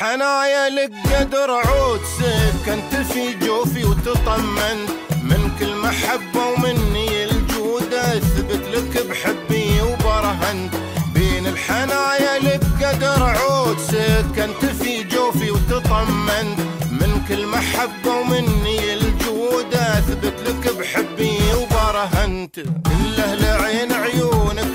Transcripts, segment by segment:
الحنايا لك قدر عود سكنت في جوفي وتطمنت من كل محبة ومني الجود. أثبت لك بحبي وبرهنت بين الحنايا لك قدر عود سكنت في جوفي وتطمنت من كل محبة ومني الجود. أثبت لك بحبي وبرهنت كله لعين عيونك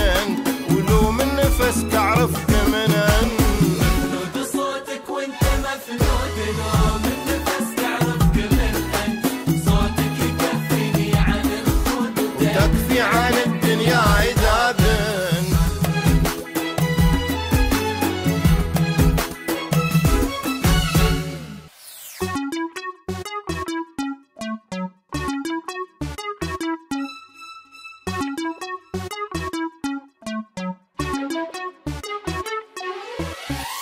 Música